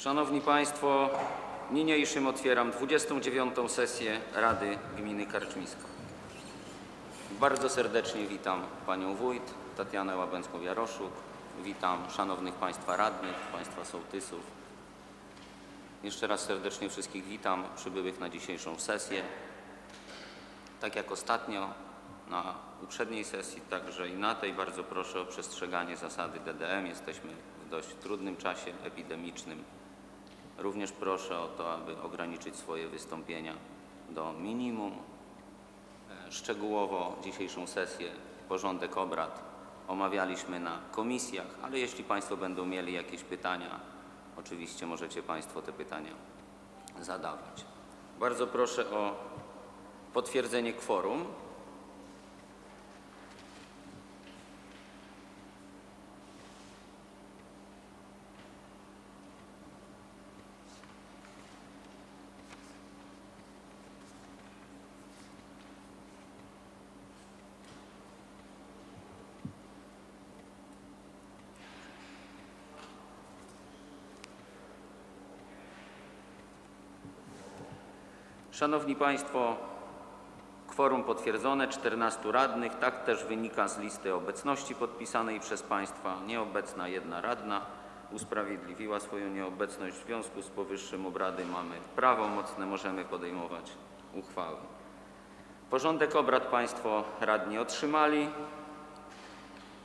Szanowni Państwo, niniejszym otwieram 29. sesję Rady Gminy Karczmisko. Bardzo serdecznie witam Panią Wójt, Tatianę Łabęcką-Jaroszuk. Witam szanownych Państwa radnych, Państwa sołtysów. Jeszcze raz serdecznie wszystkich witam przybyłych na dzisiejszą sesję. Tak jak ostatnio na poprzedniej sesji, także i na tej bardzo proszę o przestrzeganie zasady DDM. Jesteśmy w dość trudnym czasie epidemicznym. Również proszę o to, aby ograniczyć swoje wystąpienia do minimum. E, Szczegółowo dzisiejszą sesję, porządek obrad omawialiśmy na komisjach, ale jeśli Państwo będą mieli jakieś pytania, oczywiście możecie Państwo te pytania zadawać. Bardzo proszę o potwierdzenie kworum. Szanowni Państwo, kworum potwierdzone, 14 radnych. Tak też wynika z listy obecności podpisanej przez Państwa. Nieobecna jedna radna usprawiedliwiła swoją nieobecność. W związku z powyższym obrady mamy prawomocne, możemy podejmować uchwały. Porządek obrad Państwo radni otrzymali.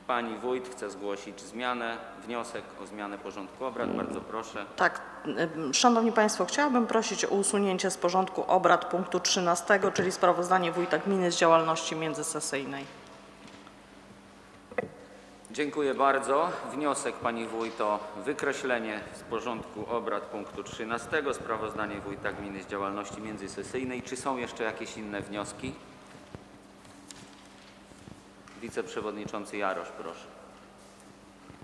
Pani Wójt chce zgłosić zmianę, wniosek o zmianę porządku obrad. Bardzo proszę. Tak, Szanowni Państwo, chciałabym prosić o usunięcie z porządku obrad punktu 13, czyli sprawozdanie wójta gminy z działalności międzysesyjnej. Dziękuję bardzo. Wniosek Pani Wójt o wykreślenie z porządku obrad punktu 13 sprawozdanie Wójta Gminy z działalności międzysesyjnej. Czy są jeszcze jakieś inne wnioski? Wiceprzewodniczący Jarosz, proszę.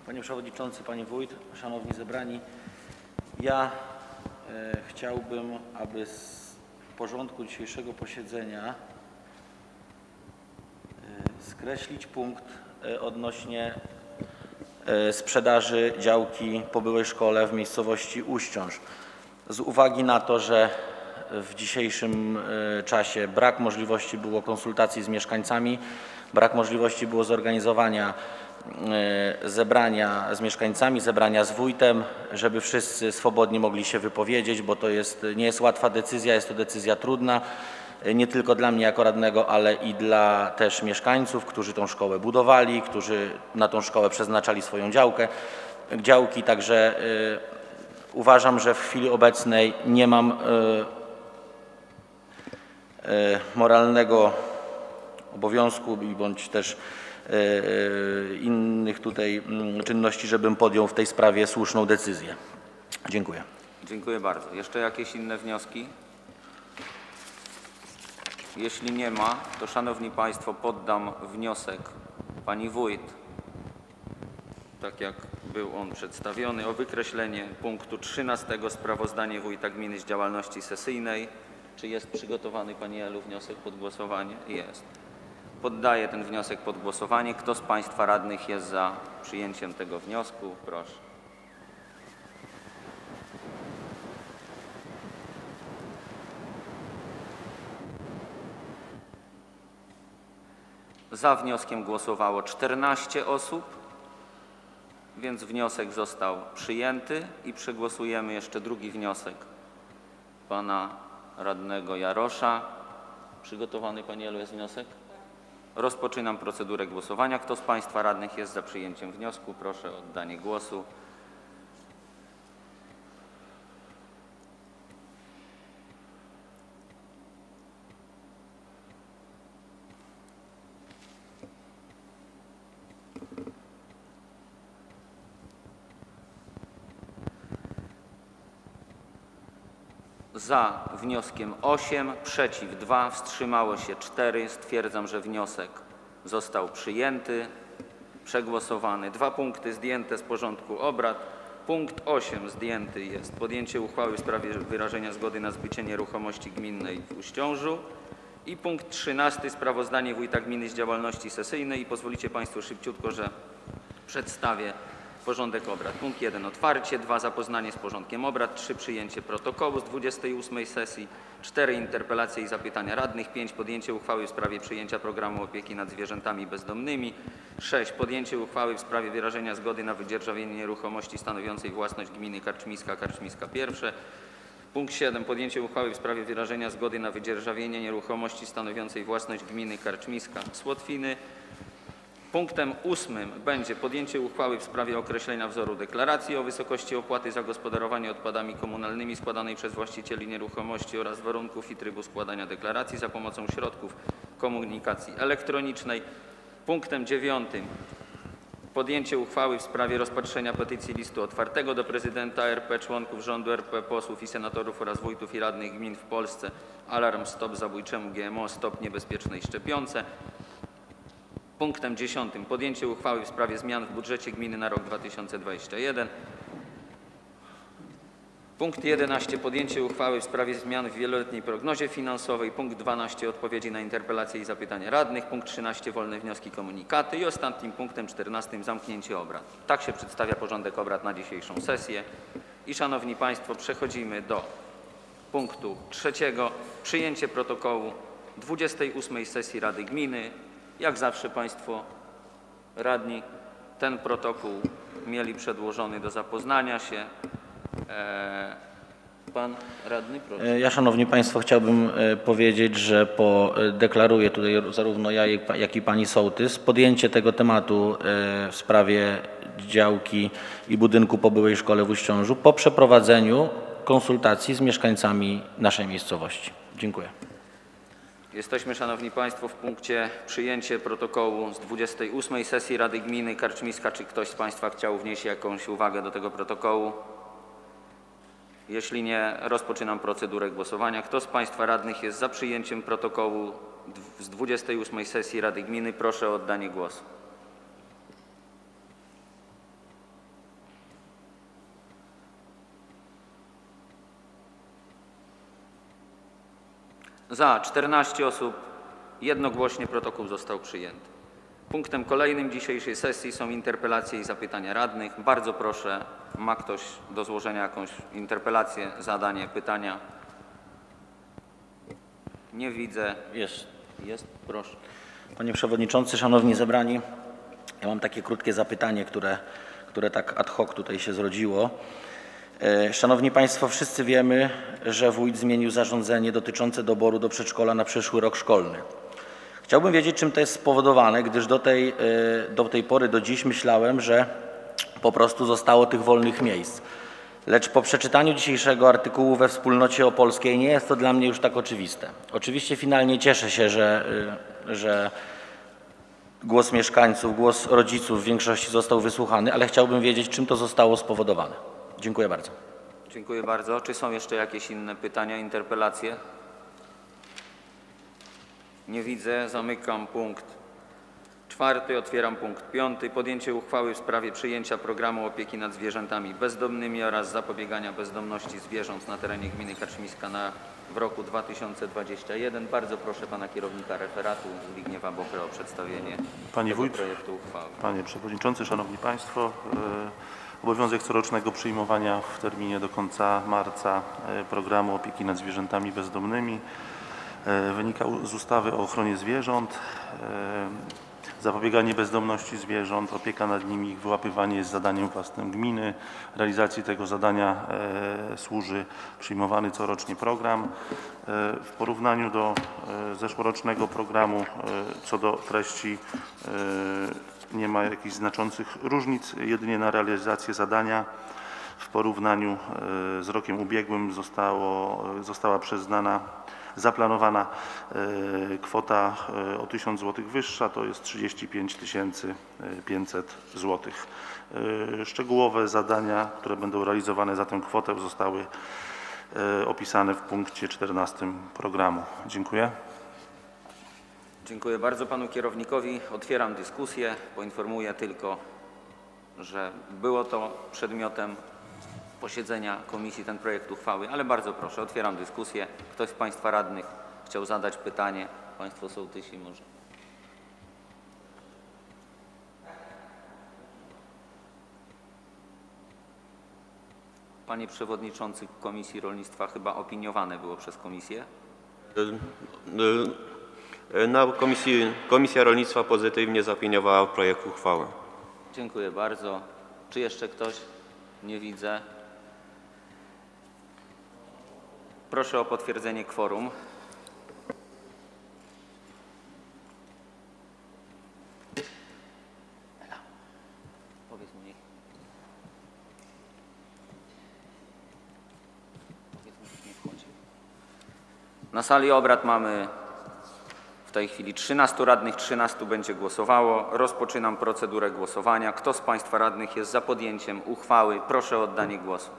Panie Przewodniczący, Panie Wójt, Szanowni Zebrani, ja e, chciałbym, aby z porządku dzisiejszego posiedzenia e, skreślić punkt e, odnośnie e, sprzedaży działki po byłej szkole w miejscowości Uściąż. Z uwagi na to, że w dzisiejszym e, czasie brak możliwości było konsultacji z mieszkańcami, brak możliwości było zorganizowania zebrania z mieszkańcami, zebrania z wójtem, żeby wszyscy swobodnie mogli się wypowiedzieć, bo to jest, nie jest łatwa decyzja, jest to decyzja trudna, e, nie tylko dla mnie jako radnego, ale i dla też mieszkańców, którzy tą szkołę budowali, którzy na tą szkołę przeznaczali swoją działkę, działki, także e, uważam, że w chwili obecnej nie mam e, e, moralnego obowiązku bądź też e, e, innych tutaj mm, czynności, żebym podjął w tej sprawie słuszną decyzję. Dziękuję. Dziękuję bardzo. Jeszcze jakieś inne wnioski? Jeśli nie ma, to Szanowni Państwo, poddam wniosek Pani Wójt, tak jak był on przedstawiony, o wykreślenie punktu 13 sprawozdanie Wójta Gminy z działalności sesyjnej. Czy jest przygotowany Pani Elu wniosek pod głosowanie? Jest. Poddaję ten wniosek pod głosowanie. Kto z Państwa radnych jest za przyjęciem tego wniosku? Proszę. Za wnioskiem głosowało 14 osób, więc wniosek został przyjęty i przegłosujemy jeszcze drugi wniosek pana radnego Jarosza. Przygotowany Pani Elu jest wniosek? Rozpoczynam procedurę głosowania. Kto z Państwa radnych jest za przyjęciem wniosku? Proszę o oddanie głosu. Za wnioskiem 8, przeciw 2, wstrzymało się 4. Stwierdzam, że wniosek został przyjęty, przegłosowany. Dwa punkty zdjęte z porządku obrad. Punkt 8 zdjęty jest podjęcie uchwały w sprawie wyrażenia zgody na zbycie nieruchomości gminnej w Uściążu. I punkt 13 sprawozdanie wójta gminy z działalności sesyjnej. I pozwolicie Państwo szybciutko, że przedstawię Porządek obrad. Punkt 1. Otwarcie. 2. Zapoznanie z porządkiem obrad. 3. Przyjęcie protokołu z 28 sesji. 4. Interpelacje i zapytania radnych. 5. Podjęcie uchwały w sprawie przyjęcia programu opieki nad zwierzętami bezdomnymi. 6. Podjęcie uchwały w sprawie wyrażenia zgody na wydzierżawienie nieruchomości stanowiącej własność gminy Karczmiska, Karczmiska I. Punkt 7. Podjęcie uchwały w sprawie wyrażenia zgody na wydzierżawienie nieruchomości stanowiącej własność gminy Karczmiska, Słotwiny. Punktem ósmym będzie podjęcie uchwały w sprawie określenia wzoru deklaracji o wysokości opłaty za gospodarowanie odpadami komunalnymi składanej przez właścicieli nieruchomości oraz warunków i trybu składania deklaracji za pomocą środków komunikacji elektronicznej. Punktem dziewiątym podjęcie uchwały w sprawie rozpatrzenia petycji listu otwartego do prezydenta RP, członków rządu RP, posłów i senatorów oraz wójtów i radnych gmin w Polsce Alarm Stop Zabójczemu GMO Stop Niebezpiecznej Szczepionce. Punktem 10. Podjęcie uchwały w sprawie zmian w budżecie gminy na rok 2021. Punkt 11. Podjęcie uchwały w sprawie zmian w wieloletniej prognozie finansowej. Punkt 12. Odpowiedzi na interpelacje i zapytania radnych. Punkt 13. Wolne wnioski, komunikaty. I ostatnim punktem 14. Zamknięcie obrad. Tak się przedstawia porządek obrad na dzisiejszą sesję. I szanowni Państwo, przechodzimy do punktu trzeciego. Przyjęcie protokołu 28 sesji Rady Gminy. Jak zawsze Państwo radni ten protokół mieli przedłożony do zapoznania się. Eee, Pan radny, proszę. E, Ja, Szanowni Państwo, chciałbym e, powiedzieć, że po, e, deklaruję tutaj zarówno ja, jak- i Pani Sołtys podjęcie tego tematu e, w sprawie działki i budynku po byłej szkole w Uściążu po przeprowadzeniu konsultacji z mieszkańcami naszej miejscowości. Dziękuję. Jesteśmy, Szanowni Państwo, w punkcie przyjęcie protokołu z 28 sesji Rady Gminy Karczmiska. Czy ktoś z Państwa chciał wnieść jakąś uwagę do tego protokołu? Jeśli nie, rozpoczynam procedurę głosowania. Kto z Państwa radnych jest za przyjęciem protokołu z 28 sesji Rady Gminy? Proszę o oddanie głosu. Za 14 osób jednogłośnie protokół został przyjęty. Punktem kolejnym dzisiejszej sesji są interpelacje i zapytania radnych. Bardzo proszę, ma ktoś do złożenia jakąś interpelację, zadanie pytania? Nie widzę. Jest. Jest, proszę. Panie Przewodniczący, Szanowni Zebrani, ja mam takie krótkie zapytanie, które, które tak ad hoc tutaj się zrodziło. E, Szanowni Państwo, wszyscy wiemy, że wójt zmienił zarządzenie dotyczące doboru do przedszkola na przyszły rok szkolny. Chciałbym wiedzieć, czym to jest spowodowane, gdyż do tej, e, do tej pory, do dziś myślałem, że po prostu zostało tych wolnych miejsc. Lecz po przeczytaniu dzisiejszego artykułu we wspólnocie opolskiej nie jest to dla mnie już tak oczywiste. Oczywiście finalnie cieszę się, że, y, że głos mieszkańców, głos rodziców w większości został wysłuchany, ale chciałbym wiedzieć, czym to zostało spowodowane. Dziękuję bardzo. Dziękuję bardzo. Czy są jeszcze jakieś inne pytania, interpelacje? Nie widzę. Zamykam punkt czwarty. Otwieram punkt piąty. Podjęcie uchwały w sprawie przyjęcia programu opieki nad zwierzętami bezdomnymi oraz zapobiegania bezdomności zwierząt na terenie gminy Karczmiska na, w roku 2021. Bardzo proszę pana kierownika referatu Zbigniewa Bochra o przedstawienie Panie tego wójt. projektu uchwały. Panie Przewodniczący, Szanowni Państwo, e, obowiązek corocznego przyjmowania w terminie do końca marca e, programu opieki nad zwierzętami bezdomnymi e, wynika z ustawy o ochronie zwierząt. E, Zapobieganie bezdomności zwierząt, opieka nad nimi, ich wyłapywanie jest zadaniem własnym gminy. Realizacji tego zadania służy przyjmowany corocznie program. W porównaniu do zeszłorocznego programu co do treści nie ma jakichś znaczących różnic, jedynie na realizację zadania w porównaniu e, z rokiem ubiegłym zostało, została przyznana, zaplanowana e, kwota e, o 1000 zł wyższa, to jest 35 500 zł. E, Szczegółowe zadania, które będą realizowane za tę kwotę zostały e, opisane w punkcie 14 programu. Dziękuję. Dziękuję bardzo panu kierownikowi. Otwieram dyskusję. Poinformuję tylko, że było to przedmiotem posiedzenia komisji ten projekt uchwały, ale bardzo proszę, otwieram dyskusję. Ktoś z państwa radnych chciał zadać pytanie? Państwo sołtysi może. Panie Przewodniczący Komisji Rolnictwa, chyba opiniowane było przez Komisję. Y, Na komisji, Komisja Rolnictwa pozytywnie zaopiniowała projekt uchwały. Dziękuję bardzo. Czy jeszcze ktoś? Nie widzę. Proszę o potwierdzenie kworum. Na sali obrad mamy w tej chwili 13 radnych, 13 będzie głosowało. Rozpoczynam procedurę głosowania. Kto z Państwa radnych jest za podjęciem uchwały? Proszę o oddanie głosu.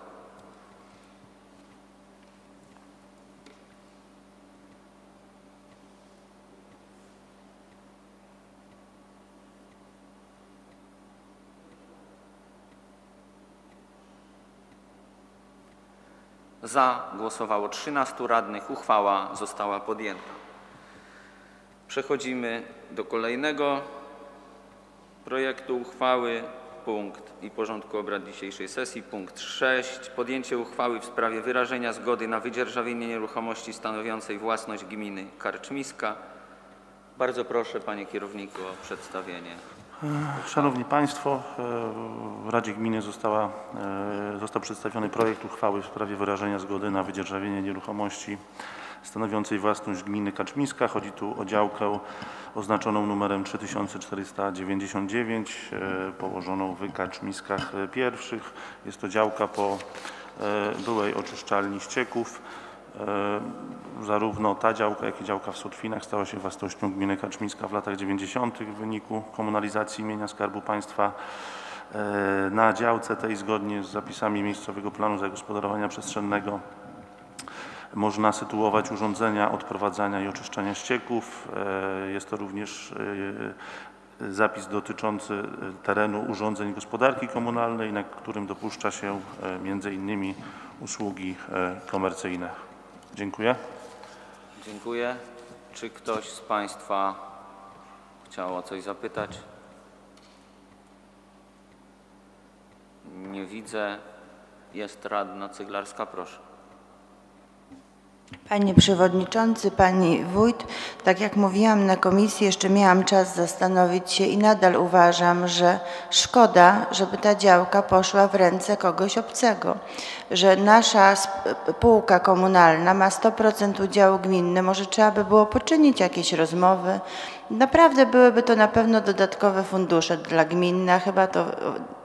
Za głosowało 13 radnych. Uchwała została podjęta. Przechodzimy do kolejnego projektu uchwały. Punkt i porządku obrad dzisiejszej sesji. Punkt 6. Podjęcie uchwały w sprawie wyrażenia zgody na wydzierżawienie nieruchomości stanowiącej własność gminy Karczmiska. Bardzo proszę, panie kierowniku, o przedstawienie. Szanowni Państwo, e, w Radzie Gminy została, e, został przedstawiony projekt uchwały w sprawie wyrażenia zgody na wydzierżawienie nieruchomości stanowiącej własność gminy Kaczmiska. Chodzi tu o działkę oznaczoną numerem 3499, e, położoną w Kaczmiskach pierwszych. Jest to działka po e, byłej oczyszczalni ścieków. E, Zarówno ta działka, jak i działka w Sotwinach stała się własnością gminy Kaczmiska w latach 90. w wyniku komunalizacji mienia Skarbu Państwa. Na działce tej zgodnie z zapisami miejscowego planu zagospodarowania przestrzennego można sytuować urządzenia odprowadzania i oczyszczania ścieków. E, Jest to również e, zapis dotyczący e, terenu urządzeń gospodarki komunalnej, na którym dopuszcza się e, między innymi usługi e, komercyjne. Dziękuję. Dziękuję. Czy ktoś z Państwa chciał o coś zapytać? Nie widzę. Jest radna Cyglarska, proszę. Panie Przewodniczący, Pani Wójt, tak jak mówiłam na komisji, jeszcze miałam czas zastanowić się i nadal uważam, że szkoda, żeby ta działka poszła w ręce kogoś obcego, że nasza spółka komunalna ma 100% udziału gminny, może trzeba by było poczynić jakieś rozmowy. Naprawdę byłyby to na pewno dodatkowe fundusze dla gminy, a chyba to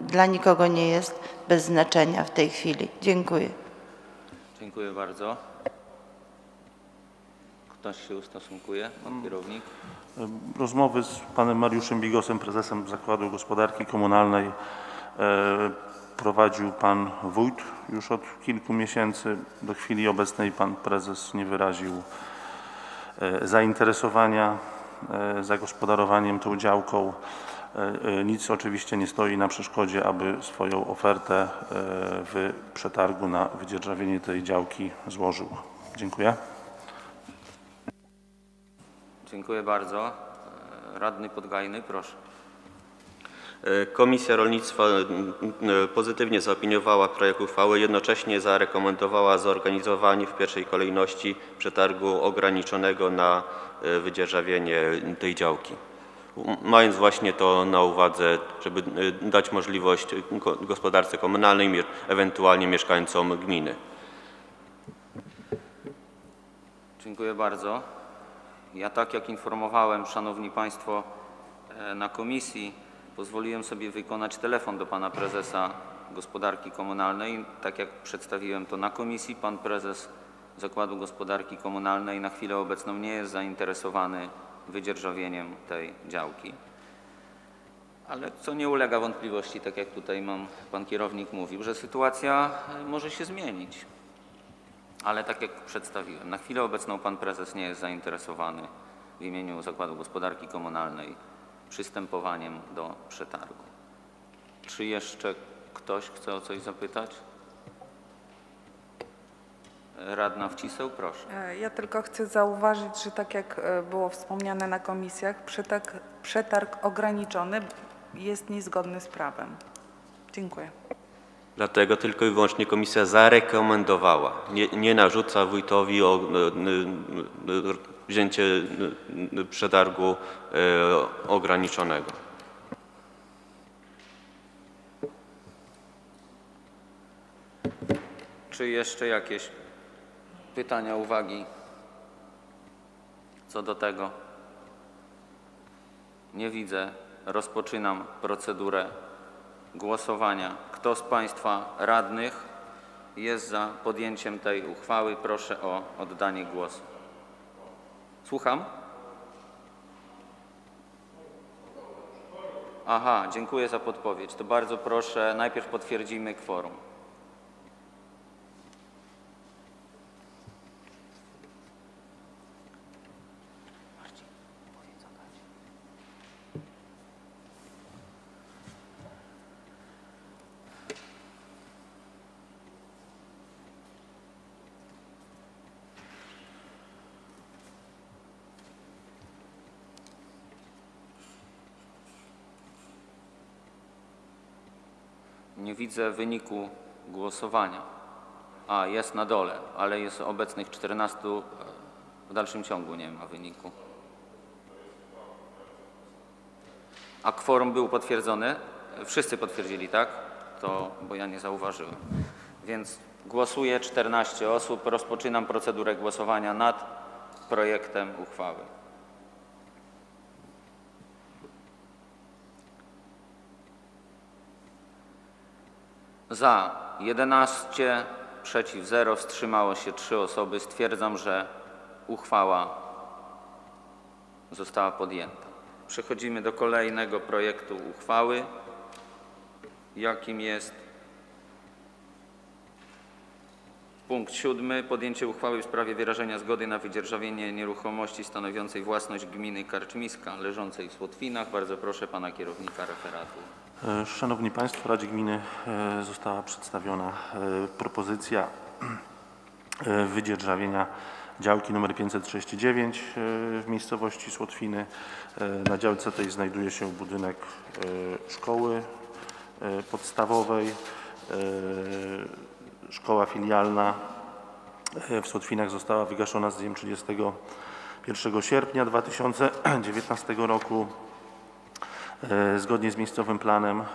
dla nikogo nie jest bez znaczenia w tej chwili. Dziękuję. Dziękuję bardzo. Ktoś się ustosunkuje? Pan kierownik? Rozmowy z panem Mariuszem Bigosem, prezesem Zakładu Gospodarki Komunalnej e, prowadził pan wójt już od kilku miesięcy. Do chwili obecnej pan prezes nie wyraził e, zainteresowania e, zagospodarowaniem tą działką. E, e, Nic oczywiście nie stoi na przeszkodzie, aby swoją ofertę e, w przetargu na wydzierżawienie tej działki złożył. Dziękuję. Dziękuję bardzo. E, Radny Podgajny, proszę. Y, Komisja Rolnictwa y, y, pozytywnie zaopiniowała projekt uchwały, jednocześnie zarekomendowała zorganizowanie w pierwszej kolejności przetargu ograniczonego na y, wydzierżawienie tej działki. Mając właśnie to na uwadze, żeby dać możliwość gospodarce komunalnej, ewentualnie mieszkańcom gminy. Dziękuję bardzo. Ja tak jak informowałem, Szanowni Państwo, e, na komisji pozwoliłem sobie wykonać telefon do Pana Prezesa Gospodarki Komunalnej. Tak jak przedstawiłem to na komisji, Pan Prezes Zakładu Gospodarki Komunalnej na chwilę obecną nie jest zainteresowany wydzierżawieniem tej działki. Ale co nie ulega wątpliwości, tak jak tutaj mam, Pan Kierownik mówił, że sytuacja może się zmienić. Ale tak jak przedstawiłem, na chwilę obecną pan prezes nie jest zainteresowany w imieniu Zakładu Gospodarki Komunalnej przystępowaniem do przetargu. Czy jeszcze ktoś chce o coś zapytać? Radna Wciseł, proszę. E, Ja tylko chcę zauważyć, że tak jak e, było wspomniane na komisjach, przetarg, przetarg ograniczony jest niezgodny z prawem. Dziękuję. Dlatego tylko i wyłącznie komisja zarekomendowała, nie, nie narzuca wójtowi o wzięcie przetargu e, ograniczonego. Czy jeszcze jakieś pytania, uwagi co do tego? Nie widzę. Rozpoczynam procedurę głosowania. Kto z Państwa radnych jest za podjęciem tej uchwały? Proszę o oddanie głosu. Słucham? Aha, dziękuję za podpowiedź. To bardzo proszę, najpierw potwierdzimy kworum. Nie widzę wyniku głosowania. A, jest na dole, ale jest obecnych 14. e, W dalszym ciągu nie ma wyniku. A kworum był potwierdzony? Wszyscy potwierdzili, tak? To, bo ja nie zauważyłem. Więc głosuje 14 osób. Rozpoczynam procedurę głosowania nad projektem uchwały. Za 11, przeciw 0, wstrzymało się 3 osoby. Stwierdzam, że uchwała została podjęta. Przechodzimy do kolejnego projektu uchwały, jakim jest punkt siódmy. Podjęcie uchwały w sprawie wyrażenia zgody na wydzierżawienie nieruchomości stanowiącej własność gminy Karczmiska leżącej w Słotwinach. Bardzo proszę pana kierownika referatu. E, Szanowni Państwo, Radzie Gminy e, została przedstawiona e, propozycja wydzierżawienia działki nr 539 e, w miejscowości Słotwiny. Na działce tej znajduje się budynek szkoły podstawowej, szkoła filialna w Słotwinach została wygaszona z dniem 31 sierpnia 2019 roku. E, Zgodnie z miejscowym planem e,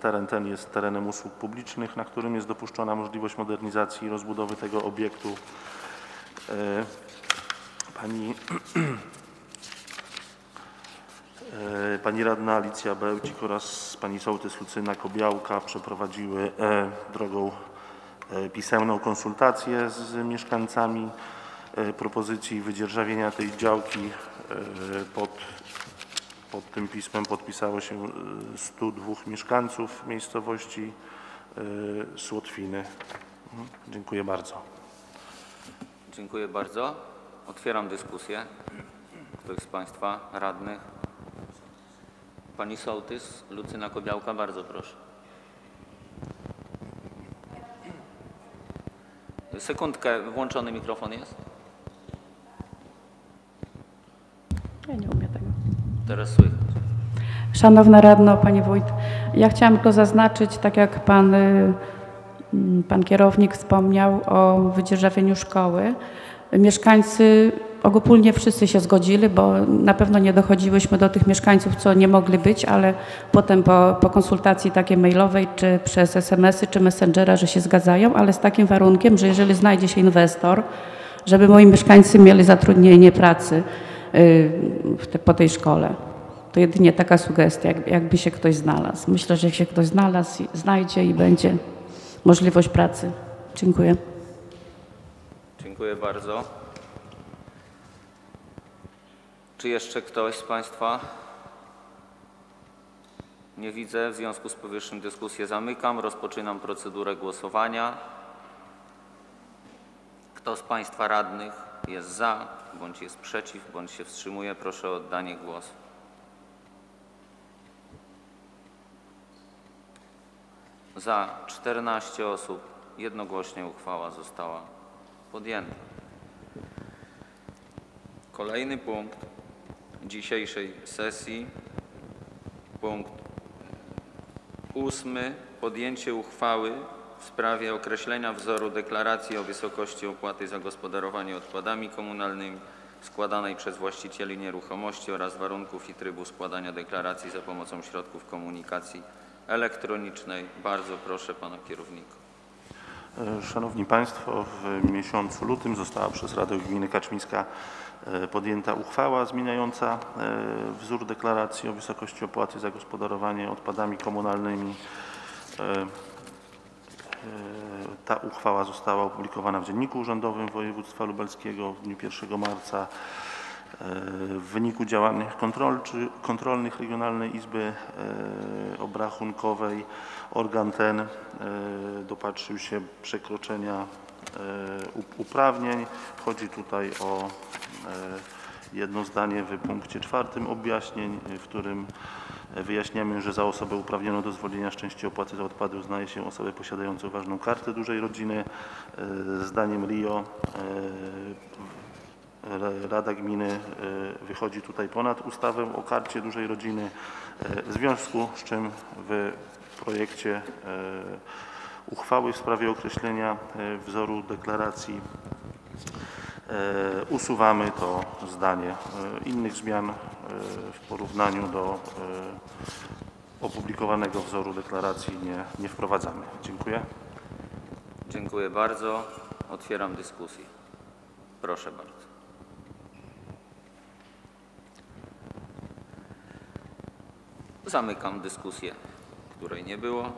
teren ten jest terenem usług publicznych, na którym jest dopuszczona możliwość modernizacji i rozbudowy tego obiektu. E, Pani, pani radna Alicja Bełcik oraz pani sołtys Lucyna Kobiałka przeprowadziły drogą pisemną konsultację z mieszkańcami propozycji wydzierżawienia tej działki pod pod tym pismem podpisało się y, 102 mieszkańców miejscowości y, Słotwiny. Mhm. Dziękuję bardzo. Dziękuję bardzo. Otwieram dyskusję. Ktoś z Państwa radnych? Pani Sołtys, Lucyna Kobiałka, bardzo proszę. Sekundkę, włączony mikrofon jest? Ja nie umiem. Teraz słychać. Szanowna Radno, Pani Wójt, ja chciałam tylko zaznaczyć, tak jak Pan, y, pan kierownik wspomniał o wydzierżawieniu szkoły. Mieszkańcy, ogólnie wszyscy się zgodzili, bo na pewno nie dochodziłyśmy do tych mieszkańców, co nie mogli być, ale potem po, po konsultacji takiej mailowej, czy przez SMS-y, czy Messengera, że się zgadzają, ale z takim warunkiem, że jeżeli znajdzie się inwestor, żeby moi mieszkańcy mieli zatrudnienie pracy te, po tej szkole. To jedynie taka sugestia, jak, jakby się ktoś znalazł. Myślę, że się ktoś znalazł, znajdzie i będzie możliwość pracy. Dziękuję. Dziękuję bardzo. Czy jeszcze ktoś z Państwa? Nie widzę. W związku z powyższym dyskusję zamykam. Rozpoczynam procedurę głosowania. Kto z Państwa radnych jest za, bądź jest przeciw, bądź się wstrzymuje, proszę o oddanie głosu. Za 14 osób jednogłośnie uchwała została podjęta. Kolejny punkt dzisiejszej sesji, punkt ósmy. podjęcie uchwały sprawie określenia wzoru deklaracji o wysokości opłaty za gospodarowanie odpadami komunalnymi składanej przez właścicieli nieruchomości oraz warunków i trybu składania deklaracji za pomocą środków komunikacji elektronicznej. Bardzo proszę pana kierownika. E, Szanowni Państwo, w miesiącu lutym została przez Radę Gminy Kaczmiska e, podjęta uchwała zmieniająca e, wzór deklaracji o wysokości opłaty za gospodarowanie odpadami komunalnymi. E, e, Ta uchwała została opublikowana w Dzienniku Urzędowym Województwa Lubelskiego w dniu 1 marca. W wyniku działań kontrolnych Regionalnej Izby e, Obrachunkowej organ ten e, dopatrzył się przekroczenia e, up- uprawnień. Chodzi tutaj o e, jedno zdanie w punkcie czwartym objaśnień, w którym wyjaśniamy, że za osobę uprawnioną do zwolnienia z części opłaty za odpady uznaje się osobę posiadającą ważną kartę dużej rodziny. E, Zdaniem RIO e, Ra- Rada Gminy e, wychodzi tutaj ponad ustawę o karcie dużej rodziny, w związku z czym w projekcie uchwały w sprawie określenia wzoru deklaracji usuwamy to zdanie. E, Innych zmian e, w porównaniu do e, opublikowanego wzoru deklaracji nie, nie wprowadzamy. Dziękuję. Dziękuję bardzo. Otwieram dyskusję. Proszę bardzo. Zamykam dyskusję, której nie było,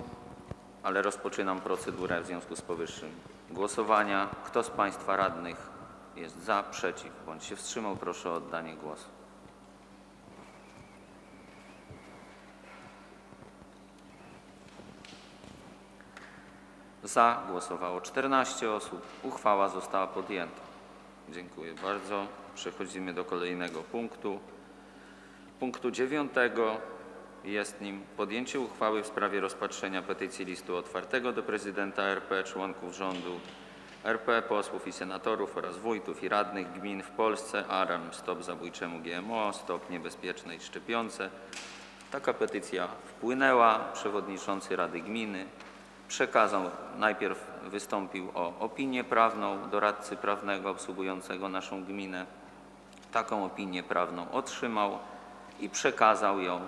ale rozpoczynam procedurę w związku z powyższym głosowania. Kto z Państwa radnych jest za, przeciw bądź się wstrzymał, proszę o oddanie głosu. Za głosowało 14 osób. Uchwała została podjęta. Dziękuję bardzo. Przechodzimy do kolejnego punktu. Punktu dziewiątego jest nim podjęcie uchwały w sprawie rozpatrzenia petycji listu otwartego do prezydenta RP, członków rządu RP, posłów i senatorów oraz wójtów i radnych gmin w Polsce Alarm Stop Zabójczemu GMO, Stop Niebezpiecznej Szczepionce. Taka petycja wpłynęła. Przewodniczący Rady Gminy przekazał, najpierw wystąpił o opinię prawną doradcy prawnego obsługującego naszą gminę. Taką opinię prawną otrzymał i przekazał ją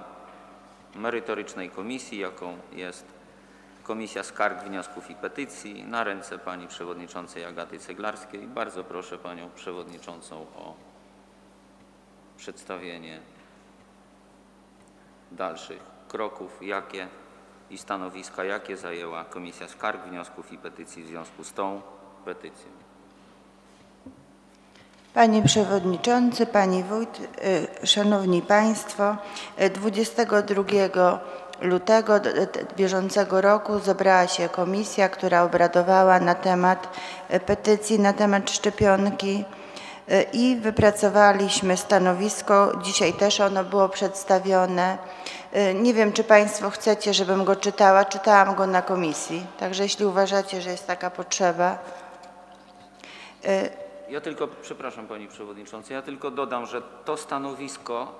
merytorycznej komisji, jaką jest Komisja Skarg, Wniosków i Petycji, na ręce pani przewodniczącej Agaty Ceglarskiej. Bardzo proszę panią przewodniczącą o przedstawienie dalszych kroków, jakie i stanowiska, jakie zajęła Komisja Skarg, Wniosków i Petycji w związku z tą petycją. Panie Przewodniczący, Pani Wójt, y, Szanowni Państwo, y, 22 lutego bieżącego roku zebrała się komisja, która obradowała na temat y, petycji na temat szczepionki y, i wypracowaliśmy stanowisko. Dzisiaj też ono było przedstawione. Y, Nie wiem, czy Państwo chcecie, żebym go czytała. Czytałam go na komisji, także jeśli uważacie, że jest taka potrzeba. Ja tylko, przepraszam Pani Przewodnicząca, ja tylko dodam, że to stanowisko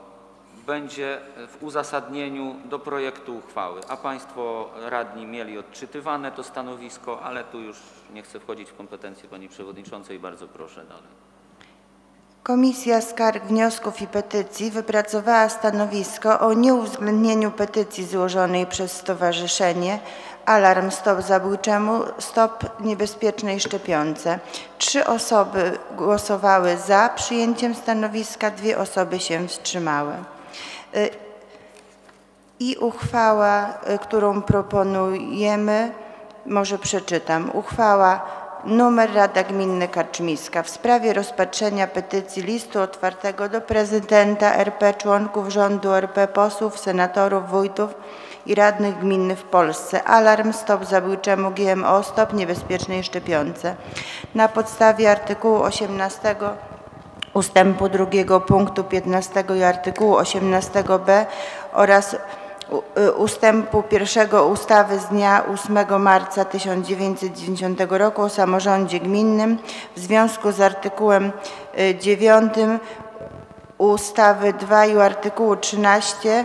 będzie w uzasadnieniu do projektu uchwały, a Państwo radni mieli odczytywane to stanowisko, ale tu już nie chcę wchodzić w kompetencje Pani Przewodniczącej, bardzo proszę dalej. Komisja Skarg, Wniosków i Petycji wypracowała stanowisko o nieuwzględnieniu petycji złożonej przez Stowarzyszenie Alarm Stop Zabójczemu Stop Niebezpiecznej Szczepionce. Trzy osoby głosowały za przyjęciem stanowiska, dwie osoby się wstrzymały. I uchwała, y, którą proponujemy, może przeczytam. Uchwała numer Rada Gminy Karczmiska w sprawie rozpatrzenia petycji listu otwartego do prezydenta RP, członków rządu RP, posłów, senatorów, wójtów i radnych gminnych w Polsce. Alarm Stop Zabójczemu GMO, Stop Niebezpiecznej Szczepionce. Na podstawie artykułu 18 ustępu drugiego punktu 15 i artykułu 18b oraz y, ustępu pierwszego ustawy z dnia 8 marca 1990 roku o samorządzie gminnym w związku z artykułem y, 9 ustawy 2 i artykułu 13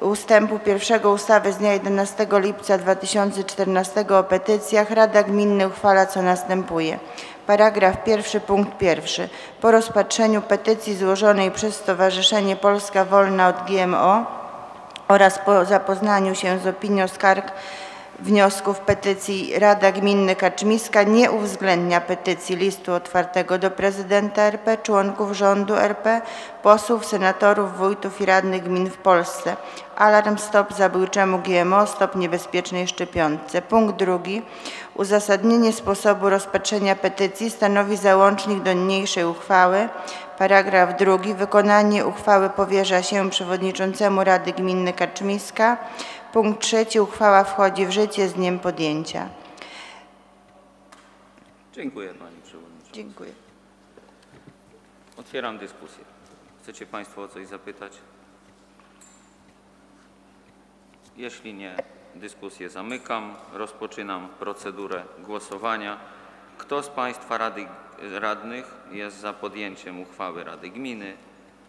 ustępu pierwszego ustawy z dnia 11 lipca 2014 o petycjach Rada Gminna uchwala co następuje. Paragraf pierwszy punkt pierwszy. Po rozpatrzeniu petycji złożonej przez Stowarzyszenie Polska Wolna od GMO oraz po zapoznaniu się z opinią skarg wniosków petycji Rada Gminy Kaczmiska nie uwzględnia petycji listu otwartego do prezydenta RP, członków rządu RP, posłów, senatorów, wójtów i radnych gmin w Polsce. Alarm stop zabójczemu GMO, stop niebezpiecznej szczepionce. Punkt drugi. Uzasadnienie sposobu rozpatrzenia petycji stanowi załącznik do niniejszej uchwały. Paragraf drugi. Wykonanie uchwały powierza się przewodniczącemu Rady Gminy Kaczmiska. Punkt trzeci. Uchwała wchodzi w życie z dniem podjęcia. Dziękuję Pani Przewodnicząca. Dziękuję. Otwieram dyskusję. Chcecie Państwo o coś zapytać? Jeśli nie, dyskusję zamykam. Rozpoczynam procedurę głosowania. Kto z Państwa rady, radnych jest za podjęciem uchwały Rady Gminy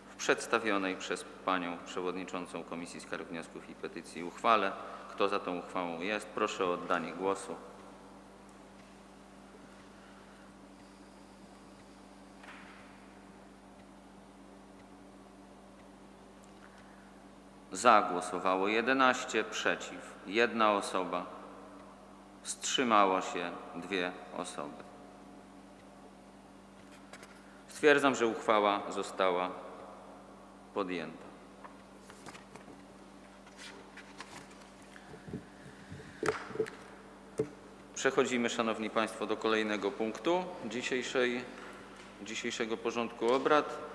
w przedstawionej przez Panią Przewodniczącą Komisji Skarg Wniosków i Petycji uchwale? Kto za tą uchwałą jest? Proszę o oddanie głosu. Za głosowało 11, przeciw jedna osoba. Wstrzymało się dwie osoby. Stwierdzam, że uchwała została podjęta. Przechodzimy, Szanowni Państwo, do kolejnego punktu dzisiejszego porządku obrad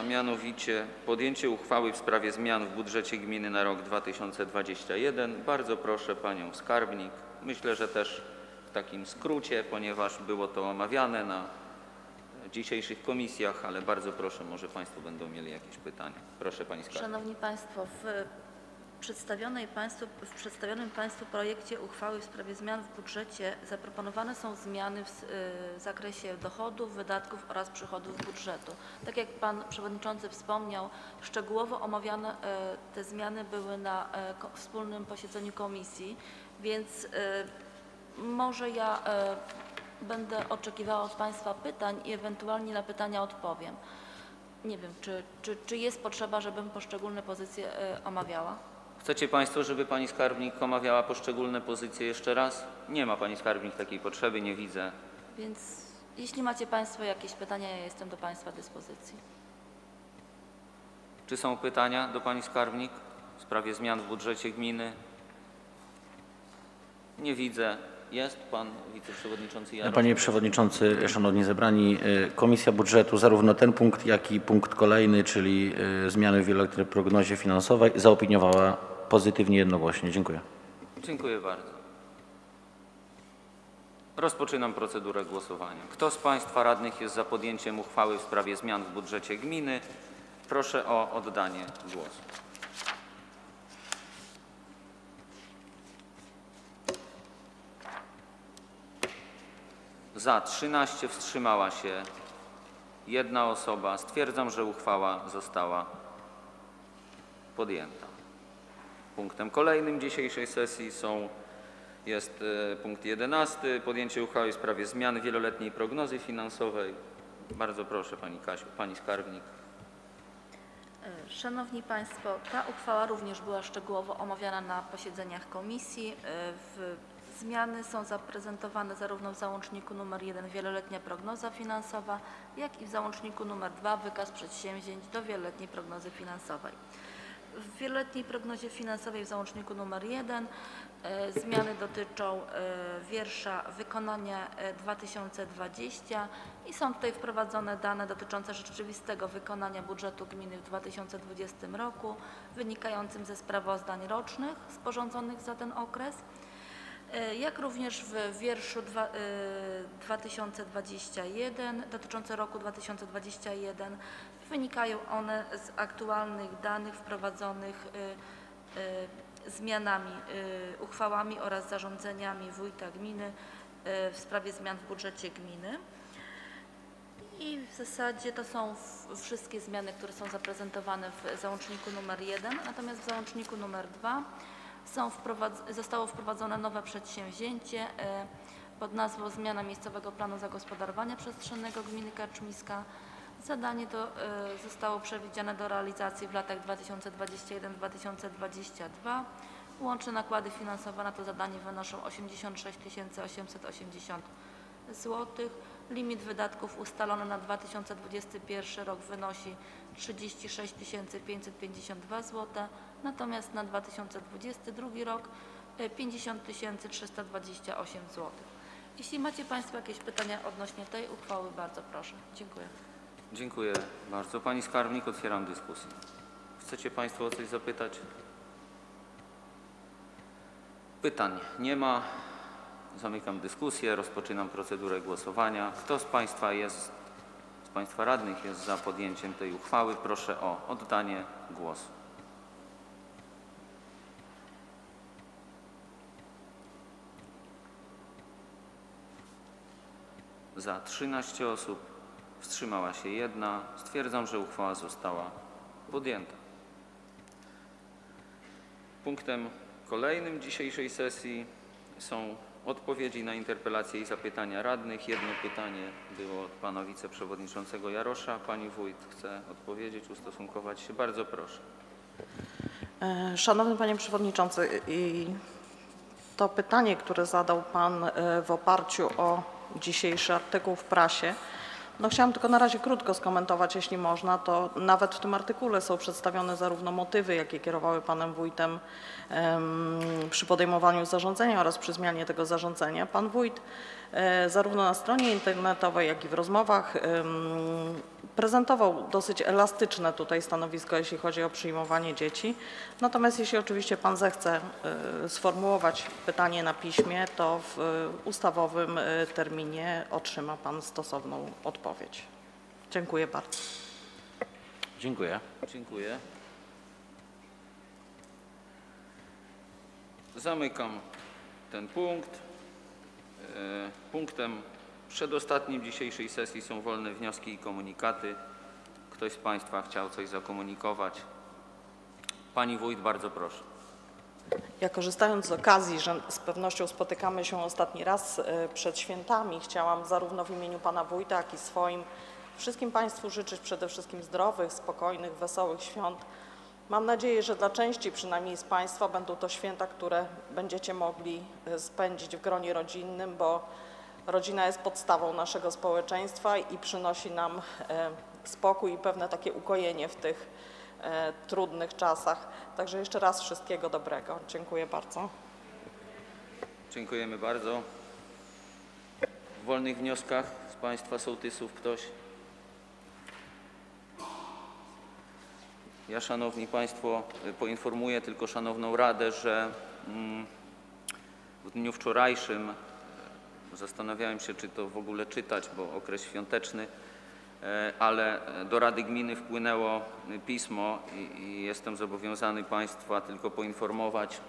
a mianowicie podjęcie uchwały w sprawie zmian w budżecie gminy na rok 2021. Bardzo proszę Panią Skarbnik. Myślę, że też w takim skrócie, ponieważ było to omawiane na dzisiejszych komisjach, ale bardzo proszę, może Państwo będą mieli jakieś pytania. Proszę Pani Skarbnik. Szanowni Państwo, w, przedstawionej państwu, w przedstawionym Państwu projekcie uchwały w sprawie zmian w budżecie zaproponowane są zmiany w s- y, zakresie dochodów, wydatków oraz przychodów budżetu. Tak jak Pan Przewodniczący wspomniał, szczegółowo omawiane y, te zmiany były na y, wspólnym posiedzeniu komisji, więc może ja będę oczekiwała od Państwa pytań i ewentualnie na pytania odpowiem. Nie wiem, czy, czy, czy jest potrzeba, żebym poszczególne pozycje omawiała? Chcecie Państwo, żeby Pani Skarbnik omawiała poszczególne pozycje jeszcze raz? Nie ma Pani Skarbnik takiej potrzeby, nie widzę. Więc jeśli macie Państwo jakieś pytania, ja jestem do Państwa dyspozycji. Czy są pytania do Pani Skarbnik w sprawie zmian w budżecie gminy? Nie widzę. Jest Pan Wiceprzewodniczący Jarosz? Panie Przewodniczący, Szanowni Zebrani, Komisja Budżetu, zarówno ten punkt, jak i punkt kolejny, czyli y, zmiany w wieloletniej prognozie finansowej, zaopiniowała pozytywnie jednogłośnie. Dziękuję. Dziękuję bardzo. Rozpoczynam procedurę głosowania. Kto z Państwa radnych jest za podjęciem uchwały w sprawie zmian w budżecie gminy? Proszę o oddanie głosu. Za 13 wstrzymała się jedna osoba. Stwierdzam, że uchwała została podjęta. Punktem kolejnym dzisiejszej sesji są, jest e, punkt 11. Podjęcie uchwały w sprawie zmiany wieloletniej prognozy finansowej. Bardzo proszę Pani Kasiu, Pani Skarbnik. E, Szanowni Państwo, ta uchwała również była szczegółowo omawiana na posiedzeniach komisji. E, W Zmiany są zaprezentowane zarówno w załączniku nr 1 wieloletnia prognoza finansowa, jak i w załączniku nr 2 wykaz przedsięwzięć do wieloletniej prognozy finansowej. W wieloletniej prognozie finansowej w załączniku nr 1 e, zmiany dotyczą e, wiersza wykonania e, 2020 i są tutaj wprowadzone dane dotyczące rzeczywistego wykonania budżetu gminy w 2020 roku, wynikającym ze sprawozdań rocznych sporządzonych za ten okres. E, jak również w wierszu dwa, e, 2021 dotyczące roku 2021 wynikają one z aktualnych danych wprowadzonych e, zmianami, uchwałami oraz zarządzeniami wójta gminy w sprawie zmian w budżecie gminy. I w zasadzie to są wszystkie zmiany, które są zaprezentowane w załączniku numer 1, natomiast w załączniku numer 2 zostało wprowadzone nowe przedsięwzięcie e, pod nazwą Zmiana miejscowego planu zagospodarowania przestrzennego gminy Karczmiska. Zadanie to e, zostało przewidziane do realizacji w latach 2021-2022. Łączne nakłady finansowe na to zadanie wynoszą 86 880 zł. Limit wydatków ustalony na 2021 rok wynosi 36 552 zł, natomiast na 2022 rok e, 50 328 zł. Jeśli macie Państwo jakieś pytania odnośnie tej uchwały, bardzo proszę. Dziękuję. Dziękuję bardzo. Pani Skarbnik, otwieram dyskusję. Chcecie Państwo o coś zapytać? Pytań nie ma. Zamykam dyskusję. Rozpoczynam procedurę głosowania. Kto z Państwa jest, z Państwa radnych jest za podjęciem tej uchwały? Proszę o oddanie głosu. Za 13 osób, wstrzymała się jedna. Stwierdzam, że uchwała została podjęta. Punktem kolejnym dzisiejszej sesji są odpowiedzi na interpelacje i zapytania radnych. Jedno pytanie było od pana wiceprzewodniczącego Jarosza. Pani wójt chce odpowiedzieć, ustosunkować się. Bardzo proszę. E, Szanowny Panie Przewodniczący, to pytanie, które zadał Pan e, w oparciu o dzisiejszy artykuł w prasie, no chciałam tylko na razie krótko skomentować, jeśli można, to nawet w tym artykule są przedstawione zarówno motywy, jakie kierowały Panem Wójtem em, przy podejmowaniu zarządzenia oraz przy zmianie tego zarządzenia. Pan Wójt zarówno na stronie internetowej, jak i w rozmowach prezentował dosyć elastyczne tutaj stanowisko, jeśli chodzi o przyjmowanie dzieci. Natomiast jeśli oczywiście Pan zechce e, sformułować pytanie na piśmie, to w e, ustawowym e, terminie otrzyma Pan stosowną odpowiedź. Dziękuję bardzo. Dziękuję. Dziękuję. Zamykam ten punkt. E, Punktem przedostatnim dzisiejszej sesji są wolne wnioski i komunikaty. Ktoś z Państwa chciał coś zakomunikować? Pani wójt, bardzo proszę. Ja korzystając z okazji, że z pewnością spotykamy się ostatni raz e, przed świętami, chciałam zarówno w imieniu Pana Wójta, jak i swoim wszystkim Państwu życzyć przede wszystkim zdrowych, spokojnych, wesołych świąt. Mam nadzieję, że dla części przynajmniej z Państwa będą to święta, które będziecie mogli e, spędzić w gronie rodzinnym, bo rodzina jest podstawą naszego społeczeństwa i przynosi nam e, spokój i pewne takie ukojenie w tych e, trudnych czasach. Także jeszcze raz wszystkiego dobrego. Dziękuję bardzo. Dziękujemy bardzo. W wolnych wnioskach z Państwa sołtysów ktoś? Ja, Szanowni Państwo, y, poinformuję tylko Szanowną Radę, że mm, w dniu wczorajszym y, zastanawiałem się, czy to w ogóle czytać, bo okres świąteczny, e, ale do Rady Gminy wpłynęło y, pismo i, jestem zobowiązany Państwa tylko poinformować,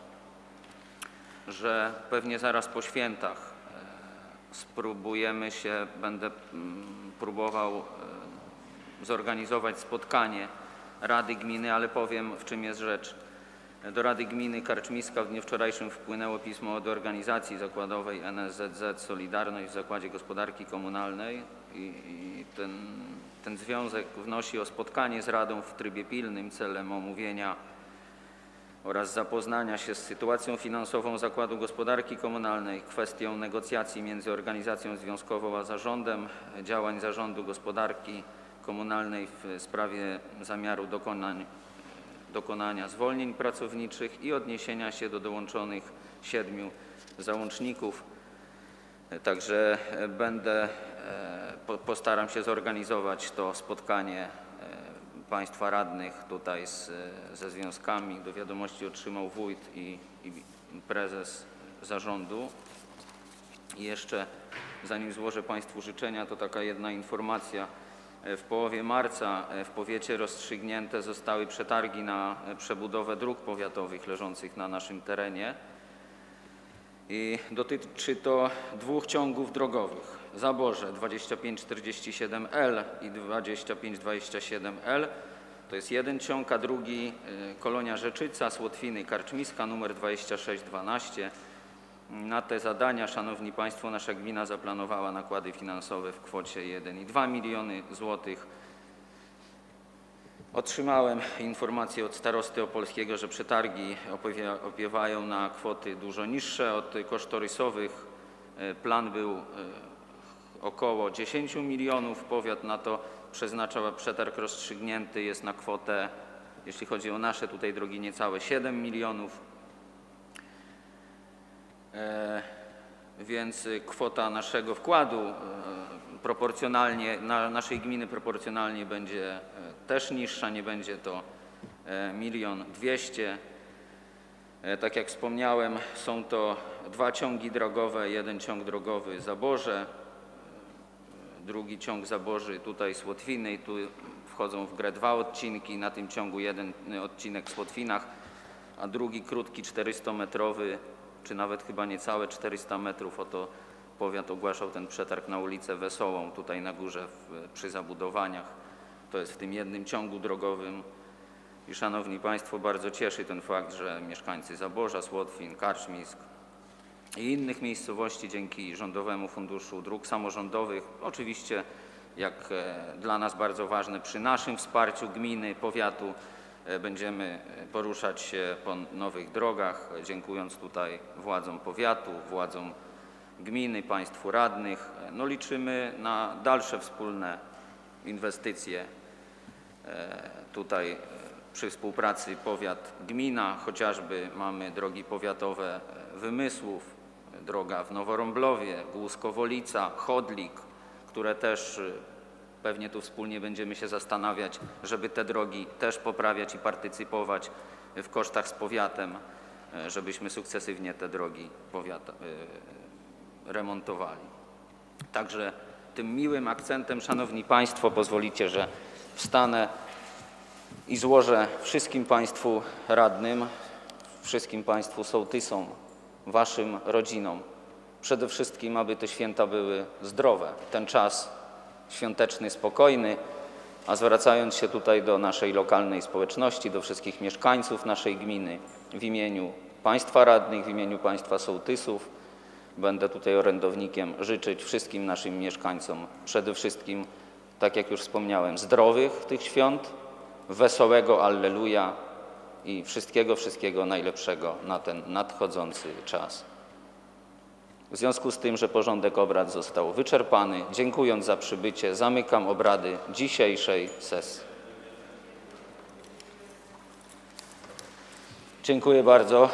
że pewnie zaraz po świętach spróbujemy się, będę mm, próbował zorganizować spotkanie Rady Gminy, ale powiem w czym jest rzecz. Do Rady Gminy Karczmiska w dniu wczorajszym wpłynęło pismo od organizacji zakładowej NSZZ Solidarność w Zakładzie Gospodarki Komunalnej i, i ten, ten związek wnosi o spotkanie z Radą w trybie pilnym celem omówienia oraz zapoznania się z sytuacją finansową Zakładu Gospodarki Komunalnej, kwestią negocjacji między organizacją związkową a zarządem, działań Zarządu Gospodarki Komunalnej w sprawie zamiaru dokonań, dokonania zwolnień pracowniczych i odniesienia się do dołączonych siedmiu załączników. Także będę, e, po- postaram się zorganizować to spotkanie e, Państwa radnych tutaj z, ze związkami. Do wiadomości otrzymał wójt i, i prezes zarządu. I jeszcze zanim złożę Państwu życzenia, to taka jedna informacja. E, W połowie marca e, w powiecie rozstrzygnięte zostały przetargi na e, przebudowę dróg powiatowych leżących na naszym terenie. I dotyczy to dwóch ciągów drogowych. Zaborze 2547L i 2527L. To jest jeden ciąg, a drugi Kolonia Rzeczyca, Słotwiny, Karczmiska numer 2612. Na te zadania, Szanowni Państwo, nasza gmina zaplanowała nakłady finansowe w kwocie 1,2 miliony złotych. Otrzymałem informację od starosty opolskiego, że przetargi opiewają na kwoty dużo niższe od kosztorysowych. E, Plan był e, około 10 milionów. Powiat na to przeznaczał, a przetarg rozstrzygnięty jest na kwotę, jeśli chodzi o nasze tutaj drogi, niecałe 7 milionów. E, Więc y, kwota naszego wkładu e, proporcjonalnie, na naszej gminy proporcjonalnie będzie e, też niższa, nie będzie to milion dwieście. Tak jak wspomniałem, są to dwa ciągi drogowe, jeden ciąg drogowy Zaborze, drugi ciąg Zaborzy tutaj Słotwiny i tu wchodzą w grę dwa odcinki, na tym ciągu jeden y, odcinek w Słotwinach, a drugi krótki 400-metrowy, czy nawet chyba niecałe 400 metrów, oto powiat ogłaszał ten przetarg na ulicę Wesołą, tutaj na górze w, przy zabudowaniach. To jest w tym jednym ciągu drogowym. I Szanowni Państwo, bardzo cieszy ten fakt, że mieszkańcy Zaborza, Słotwin, Karczmisk i innych miejscowości dzięki Rządowemu Funduszu Dróg Samorządowych, oczywiście jak e, dla nas bardzo ważne, przy naszym wsparciu gminy, powiatu, będziemy e, poruszać się po nowych drogach, e, dziękując tutaj władzom powiatu, władzom gminy, państwu radnych. E, No liczymy na dalsze wspólne inwestycje e, tutaj e, przy współpracy powiat-gmina, chociażby mamy drogi powiatowe e, Wymysłów, e, droga w Noworąblowie, Głuskowolica, Chodlik, które też e, pewnie tu wspólnie będziemy się zastanawiać, żeby te drogi też poprawiać i partycypować w kosztach z powiatem, e, żebyśmy sukcesywnie te drogi powiata, e, remontowali. Także tym miłym akcentem, Szanowni Państwo, pozwolicie, że wstanę i złożę wszystkim Państwu radnym, wszystkim Państwu sołtysom, Waszym rodzinom, przede wszystkim, aby te święta były zdrowe, ten czas świąteczny, spokojny, a zwracając się tutaj do naszej lokalnej społeczności, do wszystkich mieszkańców naszej gminy, w imieniu Państwa radnych, w imieniu Państwa sołtysów, będę tutaj orędownikiem życzyć wszystkim naszym mieszkańcom przede wszystkim, tak jak już wspomniałem, zdrowych tych świąt, wesołego Alleluja i wszystkiego, wszystkiego najlepszego na ten nadchodzący czas. W związku z tym, że porządek obrad został wyczerpany, dziękując za przybycie, zamykam obrady dzisiejszej sesji. Dziękuję bardzo.